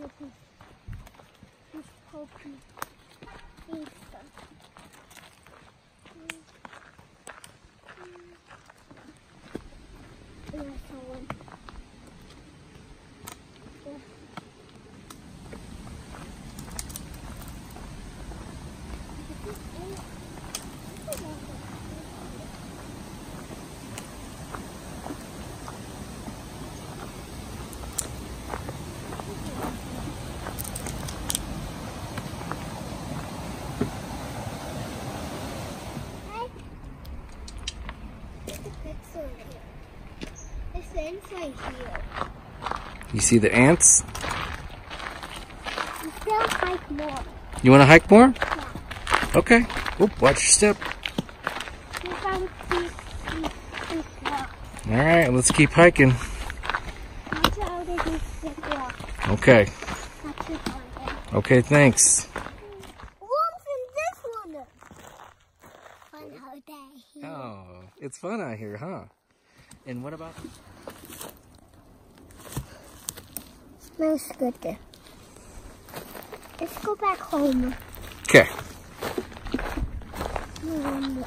He's poking. He's There's It's inside here. You see the ants? You still hike more. You want to hike more? Yeah. Okay. Oop, watch your step. All right, let's keep hiking. Watch out of these big rocks. Okay. That's your target. Okay, thanks. Fun. Oh, it's fun out here, huh? And what about? Smells good there. Let's go back home. Okay. Mm.